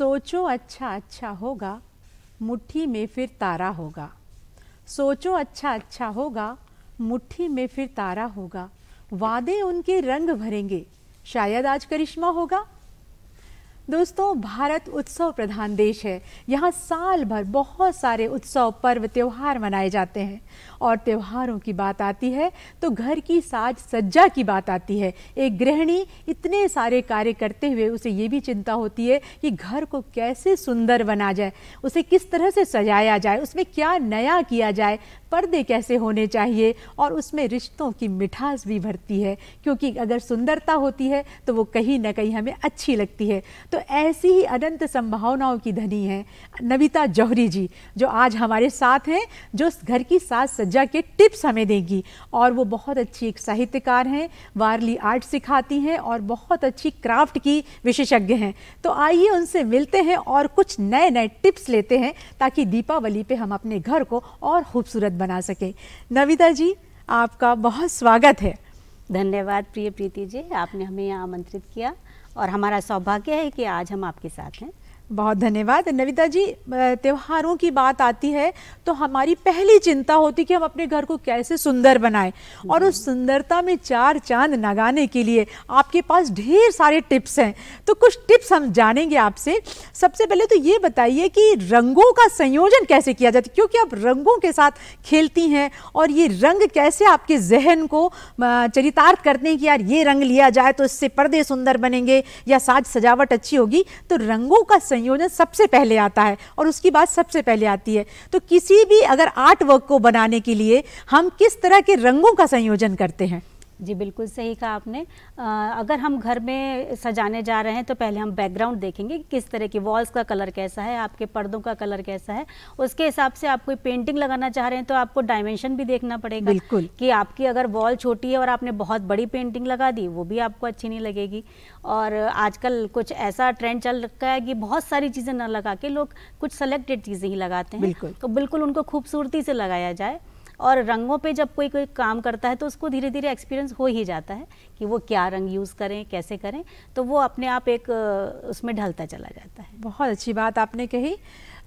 सोचो अच्छा अच्छा होगा, मुट्ठी में फिर तारा होगा। सोचो अच्छा अच्छा होगा, मुट्ठी में फिर तारा होगा। वादे उनके रंग भरेंगे। शायद आज करिश्मा होगा। दोस्तों, भारत उत्सव प्रधान देश है। यहाँ साल भर बहुत सारे उत्सव, पर्व, त्यौहार मनाए जाते हैं। और त्यौहारों की बात आती है तो घर की साज सज्जा की बात आती है। एक गृहिणी इतने सारे कार्य करते हुए उसे ये भी चिंता होती है कि घर को कैसे सुंदर बना जाए, उसे किस तरह से सजाया जाए, उसमें क्या नया किया जाए, पर्दे कैसे होने चाहिए और उसमें रिश्तों की मिठास भी भरती है। क्योंकि अगर सुंदरता होती है तो वो कहीं ना कहीं हमें अच्छी लगती है। तो ऐसी ही अनंत संभावनाओं की धनी है नविता जौहरी जी, जो आज हमारे साथ हैं, जो घर की साज सज्जा के टिप्स हमें देंगी। और वो बहुत अच्छी एक साहित्यकार हैं, वारली आर्ट सिखाती हैं और बहुत अच्छी क्राफ्ट की विशेषज्ञ हैं। तो आइए उनसे मिलते हैं और कुछ नए नए टिप्स लेते हैं, ताकि दीपावली पे हम अपने घर को और खूबसूरत बना सके। नविता जी, आपका बहुत स्वागत है। धन्यवाद प्रिय प्रीति जी, आपने हमें यहाँ आमंत्रित किया। और हमारा सौभाग्य है कि आज हम आपके साथ हैं। बहुत धन्यवाद। नविता जी त्योहारों की बात आती है तो हमारी पहली चिंता होती कि हम अपने घर को कैसे सुंदर बनाएँ और उस सुंदरता में चार चाँद लगाने के लिए आपके पास ढेर सारे टिप्स हैं। तो कुछ टिप्स हम जानेंगे आपसे। सबसे पहले तो ये बताइए कि रंगों का संयोजन कैसे किया जाता है? क्योंकि आप रंगों के साथ खेलती हैं और ये रंग कैसे आपके जहन को चरितार्थ करते हैं कि यार ये रंग लिया जाए तो इससे पर्दे सुंदर बनेंगे या साज सजावट अच्छी होगी। तो रंगों का संयोजन सबसे पहले आता है और उसकी बात सबसे पहले आती है। तो किसी भी अगर आर्ट वर्क को बनाने के लिए हम किस तरह के रंगों का संयोजन करते हैं? जी बिल्कुल सही कहा आपने। आ, अगर हम घर में सजाने जा रहे हैं तो पहले हम बैकग्राउंड देखेंगे कि किस तरह की वॉल्स का कलर कैसा है आपके पर्दों का कलर कैसा है। उसके हिसाब से आप कोई पेंटिंग लगाना चाह रहे हैं तो आपको डायमेंशन भी देखना पड़ेगा बिल्कुल। कि आपकी अगर वॉल छोटी है और आपने बहुत बड़ी पेंटिंग लगा दी वो भी आपको अच्छी नहीं लगेगी। और आजकल कुछ ऐसा ट्रेंड चल रखा है कि बहुत सारी चीज़ें न लगा के लोग कुछ सेलेक्टेड चीज़ें ही लगाते हैं। तो बिल्कुल उनको खूबसूरती से लगाया जाए। और रंगों पे जब कोई कोई काम करता है तो उसको धीरे धीरे एक्सपीरियंस हो ही जाता है कि वो क्या रंग यूज़ करें कैसे करें तो वो अपने आप एक उसमें ढलता चला जाता है। बहुत अच्छी बात आपने कही।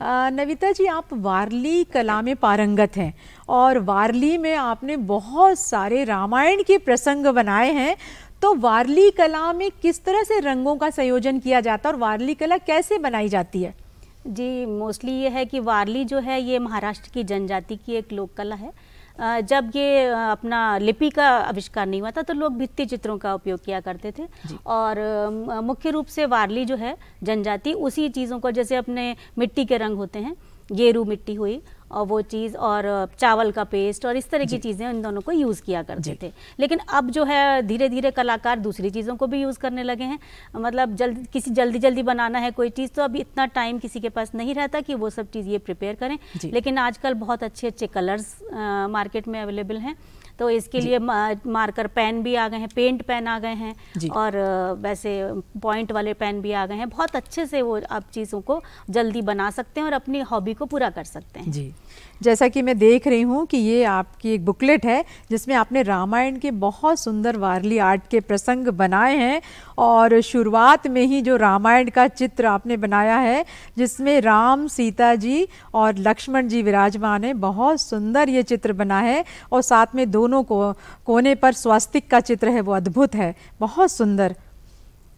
नविता जी आप वारली कला में पारंगत हैं और वारली में आपने बहुत सारे रामायण के प्रसंग बनाए हैं। तो वारली कला में किस तरह से रंगों का संयोजन किया जाता है और वारली कला कैसे बनाई जाती है? जी मोस्टली ये है कि वारली जो है ये महाराष्ट्र की जनजाति की एक लोक कला है। जब ये अपना लिपि का आविष्कार नहीं हुआ था तो लोग भित्ति चित्रों का उपयोग किया करते थे। और मुख्य रूप से वारली जो है जनजाति उसी चीज़ों को जैसे अपने मिट्टी के रंग होते हैं गेरू मिट्टी हुई और वो चीज़ और चावल का पेस्ट और इस तरह की चीज़ें इन दोनों को यूज़ किया करते थे। लेकिन अब जो है धीरे धीरे कलाकार दूसरी चीज़ों को भी यूज़ करने लगे हैं। मतलब जल्द किसी जल्दी जल्दी बनाना है कोई चीज़ तो अब इतना टाइम किसी के पास नहीं रहता कि वो सब चीज़ ये प्रिपेयर करें। लेकिन आजकल बहुत अच्छे अच्छे कलर्स मार्केट में अवेलेबल हैं। तो इसके लिए मार्कर पेन भी आ गए हैं पेंट पेन आ गए हैं और वैसे पॉइंट वाले पेन भी आ गए हैं। बहुत अच्छे से वो आप चीज़ों को जल्दी बना सकते हैं और अपनी हॉबी को पूरा कर सकते हैं। जी। जैसा कि मैं देख रही हूँ कि ये आपकी एक बुकलेट है, जिसमें आपने रामायण के बहुत सुंदर वारली आर्ट के प्रसंग बनाए हैं और शुरुआत में ही जो रामायण का चित्र आपने बनाया है, जिसमें राम, सीता जी और लक्ष्मण जी विराजमान है। बहुत सुंदर ये चित्र बना है और साथ में दोनों को, कोने पर स्वास्तिक का चित्र है, वो अद्भुत है। बहुत सुंदर।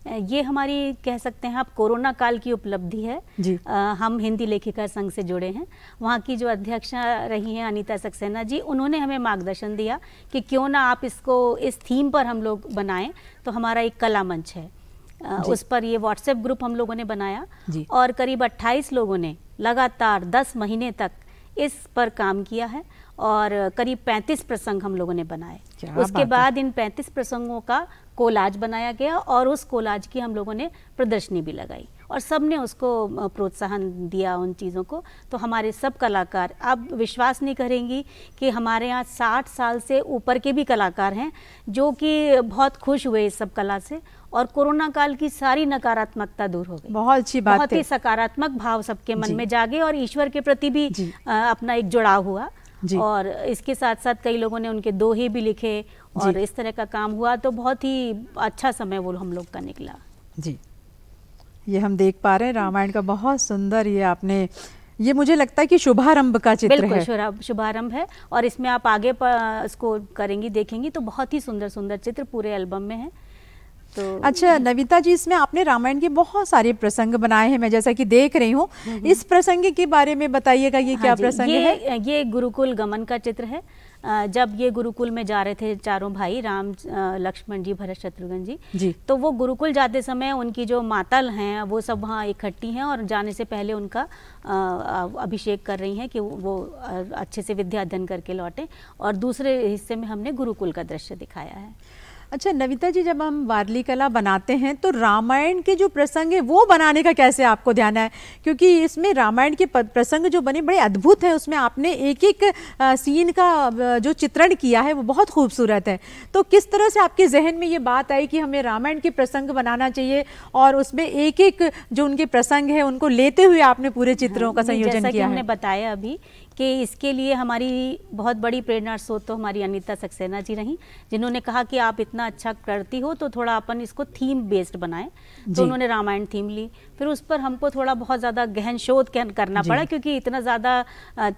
ये हमारी कह सकते हैं आप कोरोना काल की उपलब्धि है। जी। आ, हम हिंदी लेखिका संघ से जुड़े हैं। वहाँ की जो अध्यक्षा रही हैं अनीता सक्सेना जी उन्होंने हमें मार्गदर्शन दिया कि क्यों ना आप इसको इस थीम पर हम लोग बनाएँ तो हमारा एक कला मंच है। आ, उस पर ये व्हाट्सएप ग्रुप हम लोगों ने बनाया और करीब 28 लोगों ने लगातार 10 महीने तक इस पर काम किया है और करीब 35 प्रसंग हम लोगों ने बनाए। उसके बाद इन 35 प्रसंगों का कोलाज बनाया गया और उस कोलाज की हम लोगों ने प्रदर्शनी भी लगाई और सबने उसको प्रोत्साहन दिया उन चीज़ों को। तो हमारे सब कलाकार आप विश्वास नहीं करेंगी कि हमारे यहाँ साठ साल से ऊपर के भी कलाकार हैं जो कि बहुत खुश हुए इस सब कला से और कोरोना काल की सारी नकारात्मकता दूर हो गई। बहुत अच्छी बात बहुत ही सकारात्मक भाव सबके मन में जागे और ईश्वर के प्रति भी अपना एक जुड़ाव हुआ। और इसके साथ साथ कई लोगों ने उनके दोहे भी लिखे और इस तरह का काम हुआ तो बहुत ही अच्छा समय वो हम लोग का निकला। जी। ये हम देख पा रहे हैं रामायण का बहुत सुंदर ये आपने ये मुझे लगता है कि शुभारंभ का चित्र बिल्कुल है। शुभारंभ है और इसमें आप आगे इसको करेंगी देखेंगी तो बहुत ही सुंदर सुंदर चित्र पूरे एल्बम में है। तो अच्छा नविता जी इसमें आपने रामायण के बहुत सारे प्रसंग बनाए हैं मैं जैसा कि देख रही हूँ। हम्म, हम्म। इस प्रसंग के बारे में बताइएगा ये हाँ क्या प्रसंग ये, है? ये गुरुकुल गमन का चित्र है। जब ये गुरुकुल में जा रहे थे चारों भाई राम लक्ष्मण जी भरत शत्रुघ्न जी जी। तो वो गुरुकुल जाते समय उनकी जो मातल हैं वो सब वहाँ इकट्ठी हैं और जाने से पहले उनका अभिषेक कर रही हैं कि वो अच्छे से विद्या अध्ययन करके लौटें। और दूसरे हिस्से में हमने गुरुकुल का दृश्य दिखाया है। अच्छा नविता जी जब हम वारली कला बनाते हैं तो रामायण के जो प्रसंग है वो बनाने का कैसे आपको ध्यान है? क्योंकि इसमें रामायण के प्रसंग जो बने बड़े अद्भुत हैं। उसमें आपने एक एक सीन का जो चित्रण किया है वो बहुत खूबसूरत है। तो किस तरह से आपके जहन में ये बात आई कि हमें रामायण के प्रसंग बनाना चाहिए और उसमें एक एक जो उनके प्रसंग है उनको लेते हुए आपने पूरे चित्रों का संयोजन किया है? बताया अभी कि इसके लिए हमारी बहुत बड़ी प्रेरणा स्रोत तो हमारी अनिता सक्सेना जी रही जिन्होंने कहा कि आप इतना अच्छा करती हो तो थोड़ा अपन इसको थीम बेस्ड बनाएँ। तो उन्होंने रामायण थीम ली। फिर उस पर हमको थोड़ा बहुत ज़्यादा गहन शोध करना पड़ा क्योंकि इतना ज़्यादा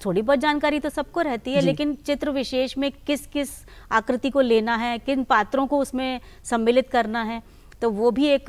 थोड़ी बहुत जानकारी तो सबको रहती है लेकिन चित्र विशेष में किस किस आकृति को लेना है किन पात्रों को उसमें सम्मिलित करना है तो वो भी एक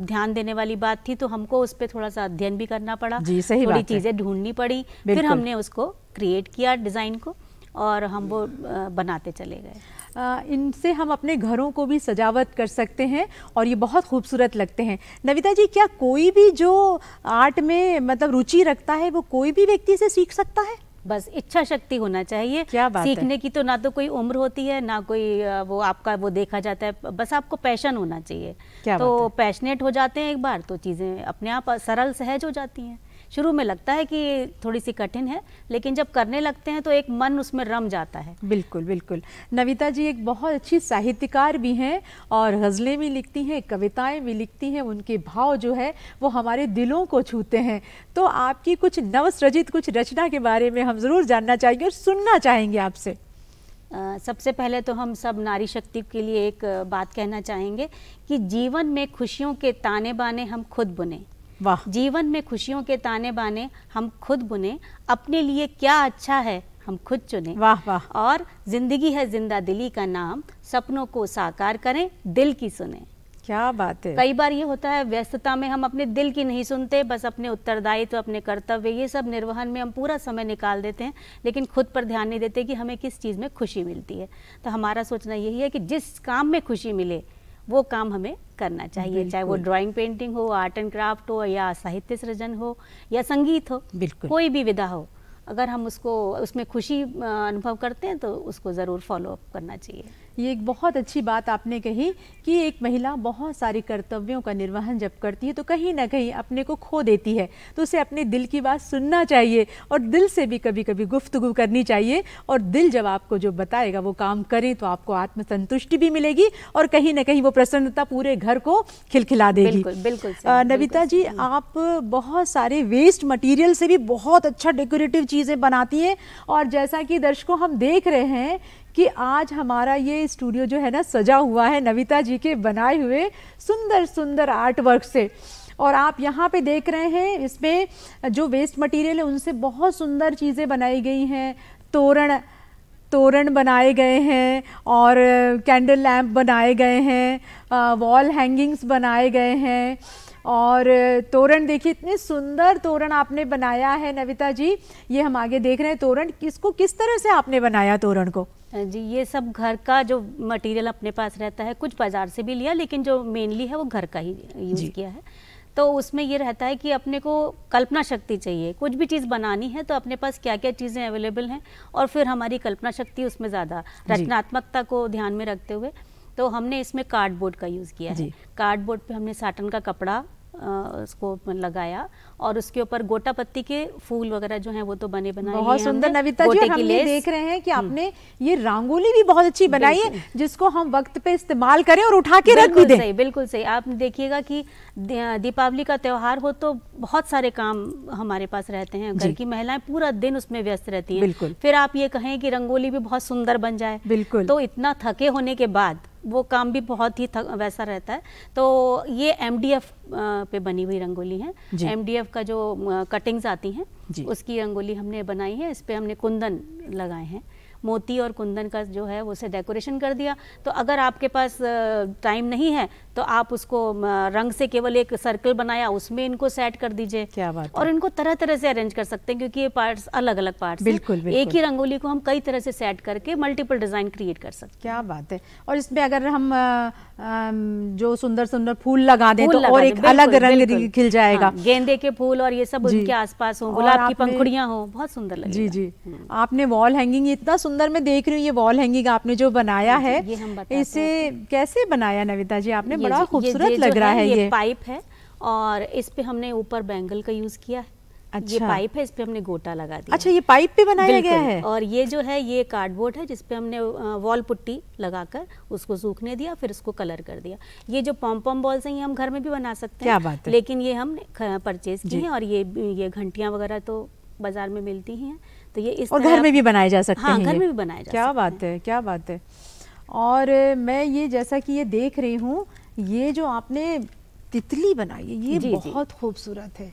ध्यान देने वाली बात थी तो हमको उस पर थोड़ा सा अध्ययन भी करना पड़ा। जी सही थोड़ी चीज़ें ढूंढनी पड़ी। फिर हमने उसको क्रिएट किया डिज़ाइन को और हम वो बनाते चले गए। इनसे हम अपने घरों को भी सजावट कर सकते हैं और ये बहुत खूबसूरत लगते हैं। नविता जी क्या कोई भी जो आर्ट में मतलब रुचि रखता है वो कोई भी व्यक्ति से सीख सकता है? बस इच्छा शक्ति होना चाहिए। क्या बात सीखने है? की तो ना तो कोई उम्र होती है ना कोई वो आपका वो देखा जाता है। बस आपको पैशन होना चाहिए। तो पैशनेट हो जाते हैं एक बार तो चीज़ें अपने आप सरल सहज हो जाती हैं। शुरू में लगता है कि थोड़ी सी कठिन है लेकिन जब करने लगते हैं तो एक मन उसमें रम जाता है। बिल्कुल बिल्कुल। नविता जी एक बहुत अच्छी साहित्यकार भी हैं और गज़लें भी लिखती हैं कविताएँ भी लिखती हैं उनके भाव जो है वो हमारे दिलों को छूते हैं। तो आपकी कुछ नवसृजित कुछ रचना के बारे में हम ज़रूर जानना चाहेंगे और सुनना चाहेंगे आपसे। सबसे पहले तो हम सब नारी शक्ति के लिए एक बात कहना चाहेंगे कि जीवन में खुशियों के ताने बाने हम खुद बुने। वाह। जीवन में खुशियों के ताने बाने हम खुद बुने अपने लिए क्या अच्छा है हम खुद चुने। वाह वाह। और ज़िंदगी है ज़िंदा दिली का नाम सपनों को साकार करें दिल की सुने। क्या बात है। कई बार ये होता है व्यस्तता में हम अपने दिल की नहीं सुनते बस अपने उत्तरदायित्व तो अपने कर्तव्य ये सब निर्वहन में हम पूरा समय निकाल देते हैं लेकिन खुद पर ध्यान नहीं देते कि हमें किस चीज़ में खुशी मिलती है। तो हमारा सोचना यही है कि जिस काम में खुशी मिले वो काम हमें करना चाहिए चाहे वो ड्राइंग पेंटिंग हो आर्ट एंड क्राफ्ट हो या साहित्य सृजन हो या संगीत हो बिल्कुल। कोई भी विधा हो अगर हम उसको उसमें खुशी अनुभव करते हैं तो उसको ज़रूर फॉलो अप करना चाहिए। ये एक बहुत अच्छी बात आपने कही कि एक महिला बहुत सारे कर्तव्यों का निर्वहन जब करती है तो कहीं ना कहीं अपने को खो देती है। तो उसे अपने दिल की बात सुनना चाहिए और दिल से भी कभी कभी गुफ्तगु करनी चाहिए और दिल जब आपको जो बताएगा वो काम करें तो आपको आत्मसंतुष्टि भी मिलेगी और कहीं ना कहीं वो प्रसन्नता पूरे घर को खिलखिला देगी। बिल्कुल बिल्कुल नविता जी आप बहुत सारे वेस्ट मटीरियल से भी बहुत अच्छा डेकोरेटिव चीज़ें बनाती हैं और जैसा कि दर्शकों हम देख रहे हैं कि आज हमारा ये स्टूडियो जो है ना, सजा हुआ है नविता जी के बनाए हुए सुंदर सुंदर आर्ट वर्क से। और आप यहाँ पे देख रहे हैं, इसमें जो वेस्ट मटेरियल है, उनसे बहुत सुंदर चीज़ें बनाई गई हैं। तोरण तोरण बनाए गए हैं और कैंडल लैम्प बनाए गए हैं वॉल हैंगिंग्स बनाए गए हैं। और तोरण देखिए, इतने सुंदर तोरण आपने बनाया है नविता जी। ये हम आगे देख रहे हैं तोरण, किसको, किस तरह से आपने बनाया तोरण को? जी ये सब घर का जो मटेरियल अपने पास रहता है कुछ बाज़ार से भी लिया लेकिन जो मेनली है वो घर का ही यूज़ किया है। तो उसमें ये रहता है कि अपने को कल्पना शक्ति चाहिए। कुछ भी चीज़ बनानी है तो अपने पास क्या क्या चीज़ें अवेलेबल हैं और फिर हमारी कल्पना शक्ति उसमें ज़्यादा रचनात्मकता को ध्यान में रखते हुए तो हमने इसमें कार्डबोर्ड का यूज़ किया है। कार्डबोर्ड पे हमने साटन का कपड़ा उसको लगाया और उसके ऊपर गोटा पत्ती के फूल वगैरह जो है वो तो बने बनाए बहुत सुंदर। नविता जी हम ये देख रहे हैं कि हम्म। आपने ये रंगोली भी बहुत अच्छी बनाई है जिसको हम वक्त पे इस्तेमाल करें और उठा के रख भी दें। सही बिल्कुल सही। आप देखिएगा कि दीपावली का त्यौहार हो तो बहुत सारे काम हमारे पास रहते हैं। घर की महिलाएँ पूरा दिन उसमें व्यस्त रहती है। फिर आप ये कहें कि रंगोली भी बहुत सुंदर बन जाए। बिल्कुल। तो इतना थके होने के बाद वो काम भी बहुत ही थक, वैसा रहता है। तो ये एमडीएफ पे बनी हुई रंगोली है। एमडीएफ का जो कटिंग्स आती हैं उसकी रंगोली हमने बनाई है। इस पर हमने कुंदन लगाए हैं। मोती और कुंदन का जो है उसे डेकोरेशन कर दिया। तो अगर आपके पास टाइम नहीं है तो आप उसको रंग से केवल एक सर्कल बनाया उसमें इनको सेट कर दीजिए। क्या बात और इनको तरह तरह से अरेंज कर सकते हैं क्योंकि ये पार्ट्स अलग अलग पार्ट्स बिल्कुल, बिल्कुल। एक ही रंगोली को हम कई तरह से सेट करके मल्टीपल डिज़ाइन क्रिएट कर सकते क्या बात है। और इसमें अगर हम जो सुंदर सुंदर फूल लगा दें तो और एक अलग रंग खिल जाएगा। हाँ, गेंदे के फूल और ये सब उनके आसपास हो गुलाब की पंखुड़ियाँ हो बहुत सुंदर लगेगा। जी जी। हम्म। आपने वॉल हैंगिंग इतना सुंदर मैं देख रही हूँ ये वॉल हैंगिंग आपने जो बनाया है इसे कैसे बनाया नविता जी? आपने बड़ा खूबसूरत लग रहा है ये पाइप है और इस पे हमने ऊपर बैंगल का यूज़ किया है। अच्छा। ये पाइप है इस पे हमने गोटा लगा दिया अच्छा ये पाइप पे बनाया गया है? और ये जो है ये कार्डबोर्ड है जिसपे हमने वॉल पुट्टी लगाकर उसको सूखने दिया फिर उसको कलर कर दिया। ये जो पॉम पॉम बॉल्स हैं ये हम घर में भी बना सकते हैं। क्या बात है। लेकिन ये हमने परचेज की है और ये ये घंटियाँ वगैरह तो बाज़ार में मिलती ही हैं। तो ये इस और घर में भी बनाए जा सकते हाँ, हैं घर में भी बनाए जा क्या बात है। क्या बात है। और मैं ये जैसा कि ये देख रही हूँ ये जो आपने तितली बनाई है ये जी, बहुत खूबसूरत है।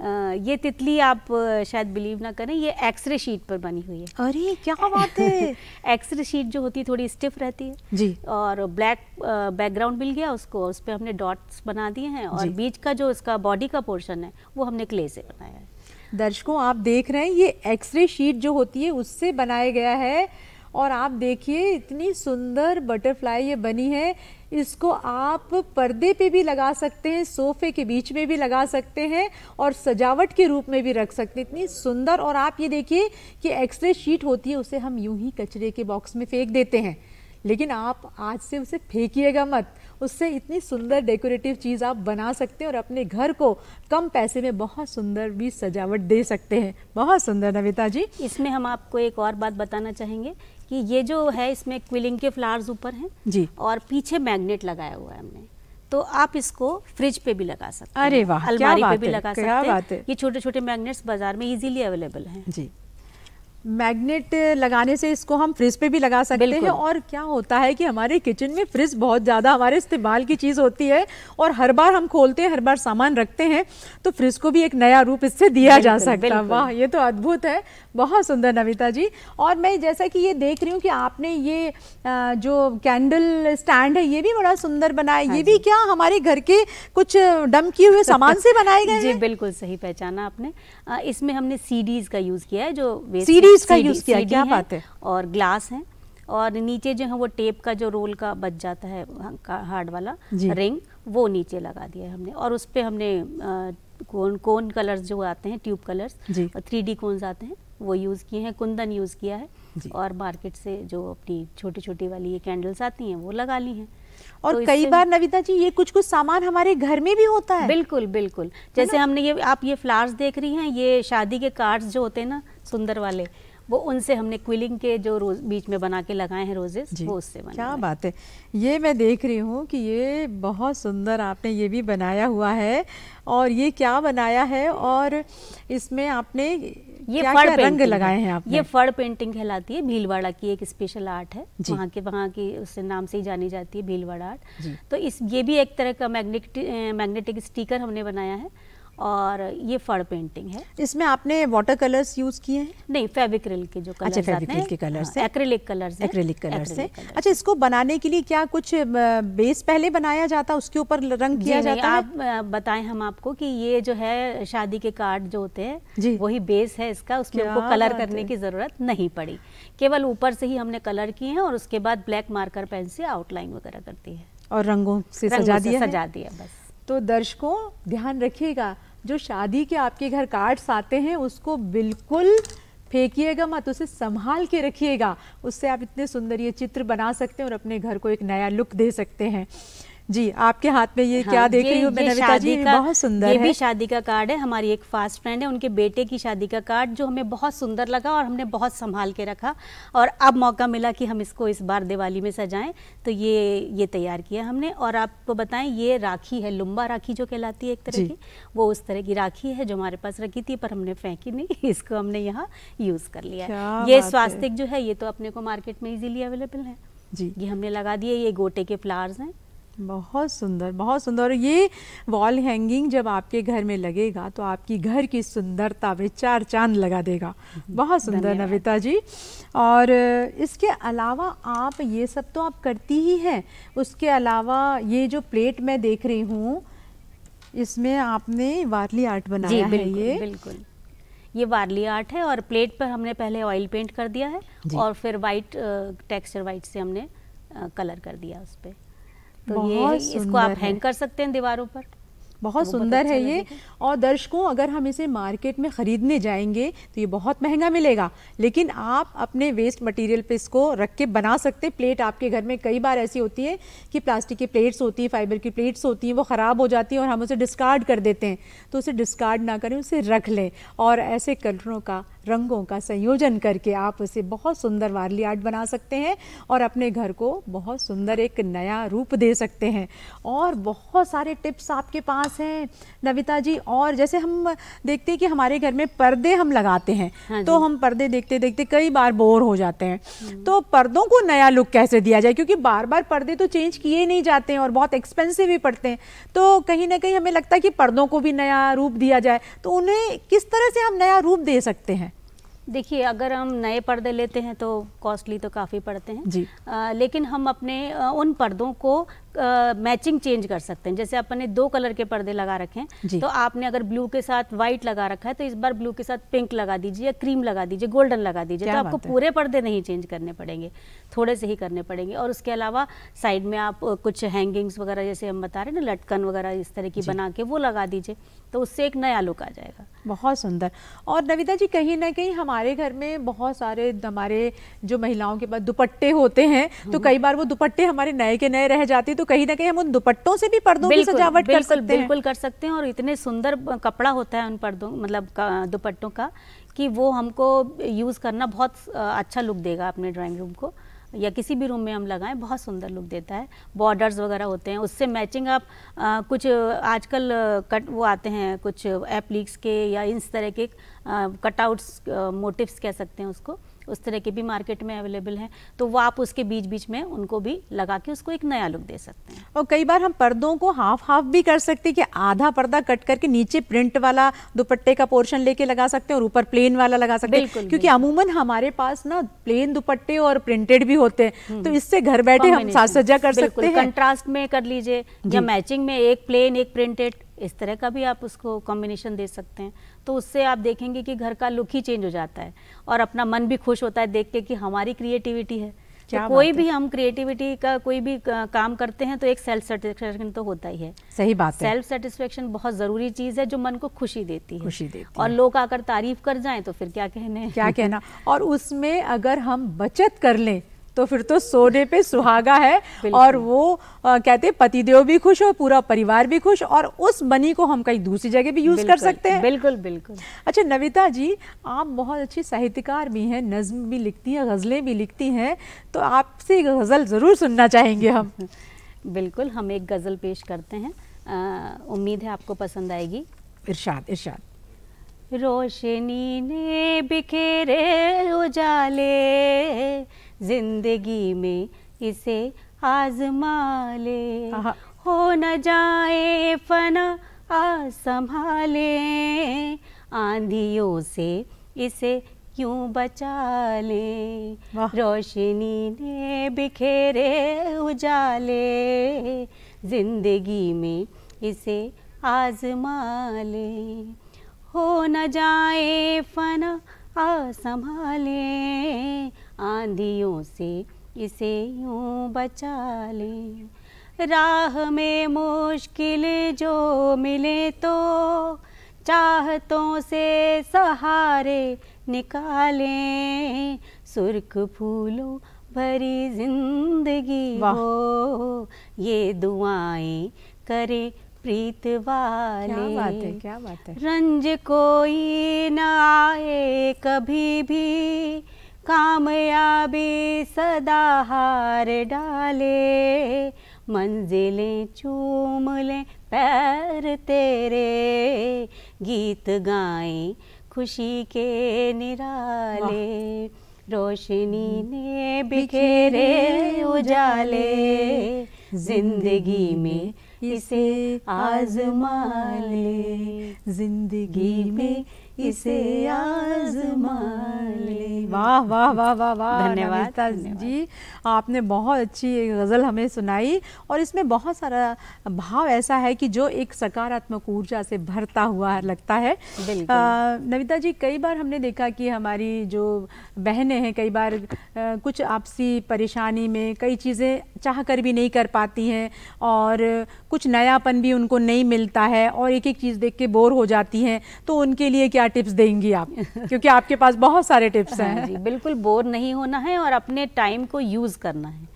आ, ये तितली आप शायद बिलीव ना करें ये एक्सरे शीट पर बनी हुई है। अरे क्या बात है। एक्सरे शीट जो होती है थोड़ी स्टिफ रहती है। जी। और ब्लैक बैकग्राउंड मिल गया उसको उस पर हमने डॉट्स बना दिए हैं। और बीच का जो इसका बॉडी का पोर्शन है वो हमने क्ले से बनाया है। दर्शकों, आप देख रहे हैं, ये एक्सरे शीट जो होती है, उससे बनाया गया है। और आप देखिए, इतनी सुंदर बटरफ्लाई ये बनी है। इसको आप पर्दे पे भी लगा सकते हैं, सोफे के बीच में भी लगा सकते हैं और सजावट के रूप में भी रख सकते हैं। इतनी सुंदर, और आप ये देखिए कि एक्सरे शीट होती है, उसे हम यूँ ही कचरे के बॉक्स में फेंक देते हैं। लेकिन आप आज से उसे फेंकिएगा मत। उससे इतनी सुंदर डेकोरेटिव चीज़ आप बना सकते हैं और अपने घर को कम पैसे में बहुत सुंदर भी सजावट दे सकते हैं। बहुत सुंदर नविता जी। इसमें हम आपको एक और बात बताना चाहेंगे कि ये जो है इसमें क्विलिंग के फ्लावर्स ऊपर हैं जी। और पीछे मैग्नेट लगाया हुआ है हमने। तो आप इसको फ्रिज पे भी लगा सकते हैं। अरे वाह अलमारी पे भी लगा सकते हैं। ये छोटे छोटे मैग्नेट्स बाज़ार में इजीली अवेलेबल हैं। जी। मैग्नेट लगाने से इसको हम फ्रिज पे भी लगा सकते हैं। और क्या होता है कि हमारे किचन में फ्रिज बहुत ज़्यादा हमारे इस्तेमाल की चीज़ होती है और हर बार हम खोलते हैं हर बार सामान रखते हैं तो फ्रिज को भी एक नया रूप इससे दिया जा सकता है। वाह ये तो अद्भुत है। बहुत सुंदर नविता जी। और मैं जैसा कि ये देख रही हूँ कि आपने ये जो कैंडल स्टैंड है ये भी बड़ा सुंदर बनाया। हाँ ये भी क्या हमारे घर के कुछ डम किए हुए सामान से बनाए गए जी बिल्कुल सही पहचाना आपने। इसमें हमने सीडीज का यूज़ किया है जो सीडी सीरीज़ का यूज़ किया क्या बात है? और ग्लास है और नीचे जो है वो टेप का जो रोल का बच जाता है हार्ड वाला रिंग वो नीचे लगा दिया है हमने और उस पर हमने कोन कोन कलर्स जो आते हैं tube colours three D cones आते हैं वो यूज़ किए हैं कुंदन यूज़ किया है और मार्केट से जो अपनी छोटी छोटी वाली ये कैंडल्स आती हैं वो लगा ली हैं। और तो कई बार नविता जी ये कुछ कुछ सामान हमारे घर में भी होता है। बिल्कुल बिल्कुल। जैसे हमने ये आप ये फ्लावर्स देख रही हैं ये शादी के कार्ड्स जो होते हैं ना सुंदर वाले वो उनसे हमने क्विलिंग के जो रोज बीच में बना के लगाए हैं रोजेस वो उससे बना क्या बात है। ये मैं देख रही हूँ कि ये बहुत सुंदर आपने ये भी बनाया हुआ है और ये क्या बनाया है और इसमें आपने ये क्या फड़ क्या रंग लगाए हैं। आप ये फड़ पेंटिंग कहलाती है भीलवाड़ा की एक स्पेशल आर्ट है। वहाँ के वहाँ की उस नाम से ही जानी जाती है भीलवाड़ा आर्ट तो इस ये भी एक तरह का मैग्नेटिक मैग्नेटिक स्टिकर हमने बनाया है। और ये फड़ पेंटिंग है। इसमें आपने वाटर कलर्स यूज़ किए हैं? नहीं फेविक्रिल के जो कलर्स अच्छा फेविक्रिल के कलर्स हाँ, एक्रिलिक कलर्स एक्रिलिक कलर्स है। अच्छा इसको बनाने के लिए क्या कुछ बेस पहले बनाया जाता उसके ऊपर रंग किया जाता है? आप बताएँ हम आपको कि ये जो है शादी के कार्ड जो होते हैं वही बेस है इसका उसमें हमको कलर करने की ज़रूरत नहीं पड़ी। केवल ऊपर से ही हमने कलर किए हैं और उसके बाद ब्लैक मार्कर पेन से आउटलाइन वगैरह करती है। और रंगों से सजा दिया सजा दिया बस। तो दर्शकों, ध्यान रखिएगा, जो शादी के आपके घर कार्ड्स आते हैं, उसको बिल्कुल फेंकिएगा मत, उसे संभाल के रखिएगा। उससे आप इतने सुंदर ये चित्र बना सकते हैं और अपने घर को एक नया लुक दे सकते हैं। जी आपके हाथ में ये हाँ, क्या देख रही हूँ नविता जी का, बहुत सुंदर ये है। भी शादी का कार्ड है। हमारी एक फास्ट फ्रेंड है उनके बेटे की शादी का कार्ड जो हमें बहुत सुंदर लगा और हमने बहुत संभाल के रखा और अब मौका मिला कि हम इसको इस बार दिवाली में सजाएँ। तो ये ये तैयार किया हमने और आपको बताएँ ये राखी है लुम्बा राखी जो कहलाती है एक तरह की वो उस तरह की राखी है जो हमारे पास रखी थी पर हमने फेंकी नहीं इसको हमने यहाँ यूज़ कर लिया ये स्वास्थ्य जो है ये तो अपने को मार्केट में इजीली अवेलेबल है। जी। ये हमने लगा दिए ये गोटे के फ्लावर्स हैं। बहुत सुंदर बहुत सुंदर। ये वॉल हैंगिंग जब आपके घर में लगेगा तो आपकी घर की सुंदरता में चार चाँद लगा देगा। बहुत सुंदर नविता जी। और इसके अलावा आप ये सब तो आप करती ही हैं। उसके अलावा ये जो प्लेट मैं देख रही हूँ इसमें आपने वारली आर्ट बनाया जी, है ये। बिल्कुल। ये वारली आर्ट है और प्लेट पर हमने पहले ऑयल पेंट कर दिया है और फिर वाइट टेक्सचर वाइट से हमने कलर कर दिया उस पर तो ये इसको आप हैंग कर सकते हैं दीवारों पर। बहुत सुंदर अच्छा है ये। और दर्शकों अगर हम इसे मार्केट में ख़रीदने जाएँगे तो ये बहुत महँगा मिलेगा। लेकिन आप अपने वेस्ट मटेरियल पे इसको रख के बना सकते। प्लेट आपके घर में कई बार ऐसी होती है कि प्लास्टिक की प्लेट्स होती है फाइबर की प्लेट्स होती हैं वो ख़राब हो जाती हैं और हम उसे डिस्कार्ड कर देते हैं। तो उसे डिस्कार्ड ना करें उसे रख लें। और ऐसे कलरों का रंगों का संयोजन करके आप उसे बहुत सुंदर वारली आर्ट बना सकते हैं और अपने घर को बहुत सुंदर एक नया रूप दे सकते हैं। और बहुत सारे टिप्स आपके पास हैं। नविता जी और जैसे हम देखते हैं कि हमारे घर में पर्दे हम लगाते हैं हाँ तो हम पर्दे देखते देखते कई बार बोर हो जाते हैं। हम्म। तो पर्दों को नया लुक कैसे दिया जाए? क्योंकि बार बार पर्दे तो चेंज किए नहीं जाते हैं और बहुत एक्सपेंसिव भी पड़ते हैं। तो कहीं ना कहीं हमें लगता है कि पर्दों को भी नया रूप दिया जाए तो उन्हें किस तरह से हम नया रूप दे सकते हैं? देखिए अगर हम नए पर्दे लेते हैं तो कॉस्टली तो काफ़ी पड़ते हैं। जी। आ, लेकिन हम अपने उन पर्दों को मैचिंग चेंज कर सकते हैं। जैसे आपने दो कलर के पर्दे लगा रखे हैं तो आपने अगर ब्लू के साथ व्हाइट लगा रखा है तो इस बार ब्लू के साथ पिंक लगा दीजिए या क्रीम लगा दीजिए गोल्डन लगा दीजिए तो आपको पूरे पर्दे नहीं चेंज करने पड़ेंगे। थोड़े से ही करने पड़ेंगे। और उसके अलावा साइड में आप कुछ हैंगिंग्स वगैरह जैसे हम बता रहे हैं ना लटकन वगैरह इस तरह की बना के वो लगा दीजिए तो उससे एक नया लुक आ जाएगा। बहुत सुंदर। और नविता जी कहीं ना कहीं हमारे घर में बहुत सारे हमारे जो महिलाओं के पास दुपट्टे होते हैं तो हम्म। कई बार वो दुपट्टे हमारे नए के नए रह जाते हैं तो कहीं ना कहीं हम उन दुपट्टों से भी पर्दों की सजावट कर सकते हैं। बिल्कुल कर सकते हैं और इतने सुंदर कपड़ा होता है उन पर्दों मतलब दुपट्टों का कि वो हमको यूज़ करना बहुत अच्छा लुक देगा अपने ड्राइंग रूम को या किसी भी रूम में हम लगाएँ बहुत सुंदर लुक देता है। बॉर्डर्स वगैरह होते हैं उससे मैचिंग आप आ, कुछ आजकल कट वो आते हैं कुछ एप्लिक्स के या इस तरह के कटआउट्स मोटिव्स कह सकते हैं उसको। उस तरह के भी मार्केट में अवेलेबल हैं तो वो आप उसके बीच बीच में उनको भी लगा के उसको एक नया लुक दे सकते हैं। और कई बार हम पर्दों को हाफ़ हाफ़ भी कर सकते हैं कि आधा पर्दा कट करके नीचे प्रिंट वाला दुपट्टे का पोर्शन लेके लगा सकते हैं और ऊपर प्लेन वाला लगा सकते हैं। क्योंकि अमूमन हमारे पास ना प्लेन दुपट्टे और प्रिंटेड भी होते हैं। तो इससे घर बैठे हम साज सज्जा कर सकते हैं। कंट्रास्ट में कर लीजिए या मैचिंग में एक प्लेन एक प्रिंटेड इस तरह का भी आप उसको कॉम्बिनेशन दे सकते हैं। तो उससे आप देखेंगे कि घर का लुक ही चेंज हो जाता है। और अपना मन भी खुश होता है देख के कि हमारी क्रिएटिविटी है। तो कोई भी हम क्रिएटिविटी का कोई भी काम करते हैं तो एक सेल्फ सेटिस्फेक्शन तो होता ही है। सही बात है। सेल्फ सेटिस्फेक्शन बहुत ज़रूरी चीज़ है जो मन को खुशी देती है। खुशी देती और लोग आकर तारीफ़ कर जाएँ तो फिर क्या कहने क्या कहना? और उसमें अगर हम बचत कर लें तो फिर तो सोने पे सुहागा है। और वो आ, कहते हैं पतिदेव भी खुश हो पूरा परिवार भी खुश और उस मनी को हम कहीं दूसरी जगह भी यूज़ कर सकते हैं। बिल्कुल बिल्कुल। अच्छा नविता जी आप बहुत अच्छी साहित्यकार भी हैं नज्म भी लिखती हैं गज़लें भी लिखती हैं तो आपसे गज़ल ज़रूर सुनना चाहेंगे हम। बिल्कुल हम एक गज़ल पेश करते हैं। उम्मीद है आपको पसंद आएगी। इरशाद इरशाद। रोशनी ने बिखेरे उजाले ज़िंदगी में इसे आजमा ले। हो न जाए फना आ संभाले। आंधियों से इसे क्यों बचा ले? रोशनी ने बिखेरे उजाले। ज़िंदगी में इसे आजमा ले। हो न जाए फना आ संभाले। आंधियों से इसे यूँ बचा ले। राह में मुश्किल जो मिले तो चाहतों से सहारे निकाले। सुर्ख फूलों भरी ज़िंदगी हो ये दुआएँ करे प्रीत वाले। क्या बात है क्या बात है। रंज कोई न आए कभी भी कामयाबी सदा हार डाले, मंजिलें चूम ले पैर तेरे, गीत गाएँ खुशी के निराले, रोशनी ने बिखेरे उजाले, ज़िंदगी में इसे आजमा ले, ज़िंदगी में इसे आजमा ले वाह वाह वाह वाह वाह धन्यवाद जी आपने बहुत अच्छी गज़ल हमें सुनाई और इसमें बहुत सारा भाव ऐसा है कि जो एक सकारात्मक ऊर्जा से भरता हुआ लगता है। नविता जी कई बार हमने देखा कि हमारी जो बहनें हैं कई बार आ, कुछ आपसी परेशानी में कई चीज़ें चाह कर भी नहीं कर पाती हैं और कुछ नयापन भी उनको नहीं मिलता है और एक एक चीज़ देख के बोर हो जाती हैं। तो उनके लिए क्या टिप्स देंगी आप? क्योंकि आपके पास बहुत सारे टिप्स हैं। हाँ जी, बिल्कुल बोर नहीं होना है और अपने टाइम को यूज़ करना है।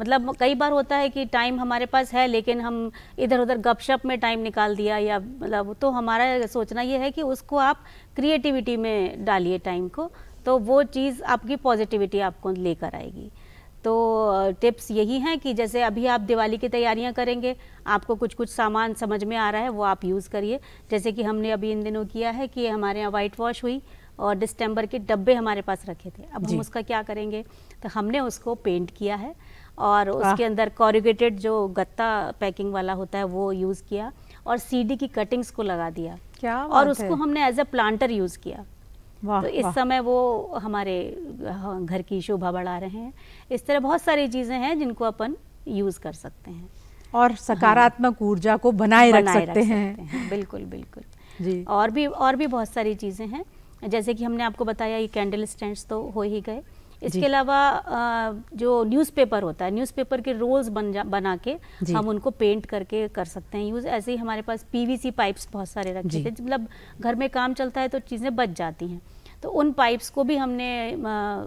मतलब कई बार होता है कि टाइम हमारे पास है, लेकिन हम इधर उधर गपशप में टाइम निकाल दिया या मतलब तो हमारा सोचना ये है कि उसको आप क्रिएटिविटी में डालिए टाइम को तो वो चीज़ आपकी पॉजिटिविटी आपको लेकर आएगी। तो टिप्स यही हैं कि जैसे अभी आप दिवाली की तैयारियाँ करेंगे आपको कुछ कुछ सामान समझ में आ रहा है वो आप यूज़ करिए। जैसे कि हमने अभी इन दिनों किया है कि हमारे यहाँ वाइट वॉश हुई और डिस्टेम्बर के डब्बे हमारे पास रखे थे। अब हम उसका क्या करेंगे? तो हमने उसको पेंट किया है और उसके अंदर कॉरिगेटेड जो गत्ता पैकिंग वाला होता है वो यूज़ किया और सीडी की कटिंग्स को लगा दिया। क्या और उसको हमने एज अ प्लांटर यूज़ किया। तो इस समय वो हमारे घर की शोभा बढ़ा रहे हैं। इस तरह बहुत सारी चीज़ें हैं जिनको अपन यूज़ कर सकते हैं। और सकारात्मक हाँ, ऊर्जा को बनाए रख, सकते, रख हैं। सकते हैं। बिल्कुल बिल्कुल। जी। और भी और भी बहुत सारी चीज़ें हैं। जैसे कि हमने आपको बताया ये कैंडल स्टैंड्स तो हो ही गए। इसके अलावा जो न्यूज़पेपर होता है न्यूज़पेपर के रोल्स बन जा बना के हम उनको पेंट करके कर सकते हैं। यूज़ ऐसे ही हमारे पास पीवीसी पाइप्स बहुत सारे रखे थे। मतलब घर में काम चलता है तो चीज़ें बच जाती हैं। तो उन पाइप्स को भी हमने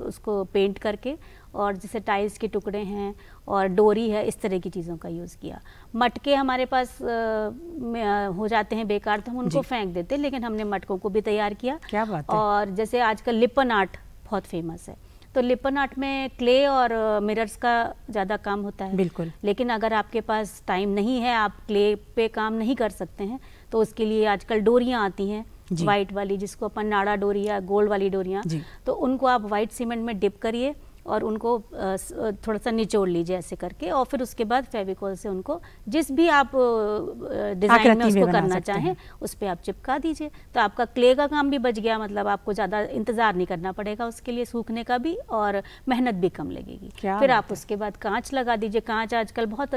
उसको पेंट करके और जैसे टाइल्स के टुकड़े हैं और डोरी है इस तरह की चीज़ों का यूज़ किया। मटके हमारे पास हो जाते हैं बेकार तो हम उनको फेंक देते लेकिन हमने मटकों को भी तैयार किया। क्या बात है? और जैसे आजकल लिपन आर्ट बहुत फ़ेमस है। तो लिपन आर्ट में क्ले और मिरर्स का ज़्यादा काम होता है। बिल्कुल। लेकिन अगर आपके पास टाइम नहीं है आप क्ले पे काम नहीं कर सकते हैं तो उसके लिए आजकल डोरियाँ आती हैं। वाइट वाली जिसको अपन नाड़ा डोरिया गोल्ड वाली डोरियाँ तो उनको आप वाइट सीमेंट में डिप करिए और उनको थोड़ा सा निचोड़ लीजिए ऐसे करके और फिर उसके बाद फेविकोल से उनको जिस भी आप डिज़ाइन में उसको करना चाहें उस पर आप चिपका दीजिए। तो आपका क्ले का काम भी बच गया मतलब आपको ज़्यादा इंतज़ार नहीं करना पड़ेगा उसके लिए सूखने का भी और मेहनत भी कम लगेगी। फिर आप उसके बाद कांच लगा दीजिए। कांच आजकल बहुत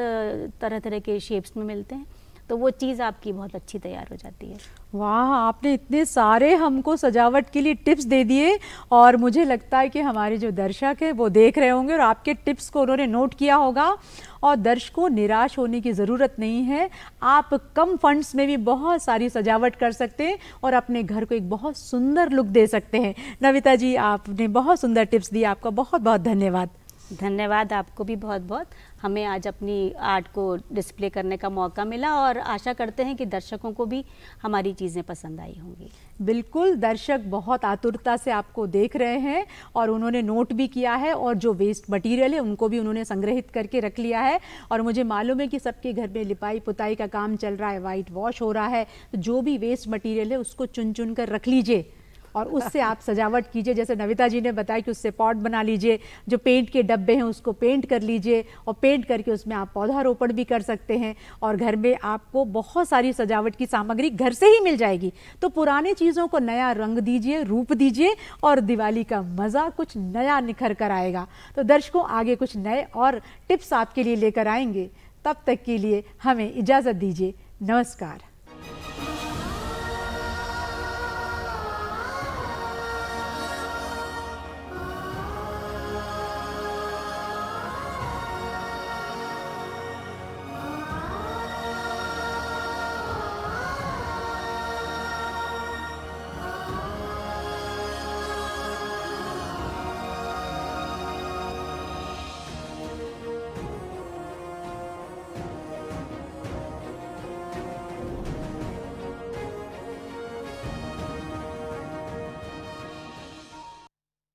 तरह तरह के शेप्स में मिलते हैं। तो वो चीज़ आपकी बहुत अच्छी तैयार हो जाती है। वाह, आपने इतने सारे हमको सजावट के लिए टिप्स दे दिए और मुझे लगता है कि हमारे जो दर्शक हैं वो देख रहे होंगे और आपके टिप्स को उन्होंने नोट किया होगा और दर्शकों निराश होने की ज़रूरत नहीं है। आप कम फंड्स में भी बहुत सारी सजावट कर सकते हैं और अपने घर को एक बहुत सुंदर लुक दे सकते हैं। नविता जी, आपने बहुत सुंदर टिप्स दिए। आपका बहुत बहुत धन्यवाद। धन्यवाद आपको भी बहुत बहुत। हमें आज अपनी आर्ट को डिस्प्ले करने का मौका मिला और आशा करते हैं कि दर्शकों को भी हमारी चीज़ें पसंद आई होंगी। बिल्कुल, दर्शक बहुत आतुरता से आपको देख रहे हैं और उन्होंने नोट भी किया है और जो वेस्ट मटेरियल है, उनको भी उन्होंने संग्रहित करके रख लिया है। और मुझे मालूम है कि सबके घर में लिपाई पुताई का काम चल रहा है वाइट वॉश हो रहा है। तो जो भी वेस्ट मटीरियल है, उसको चुन चुन कर रख लीजिए। और उससे आप सजावट कीजिए, जैसे नविता जी ने बताया कि उससे पॉट बना लीजिए, जो पेंट के डब्बे हैं उसको पेंट कर लीजिए और पेंट करके उसमें आप पौधारोपण भी कर सकते हैं और घर में आपको बहुत सारी सजावट की सामग्री घर से ही मिल जाएगी। तो पुराने चीज़ों को नया रंग दीजिए, रूप दीजिए और दिवाली का मज़ा कुछ नया निखर कर आएगा। तो दर्शकों, आगे कुछ नए और टिप्स आपके लिए लेकर आएँगे। तब तक के लिए हमें इजाज़त दीजिए। नमस्कार।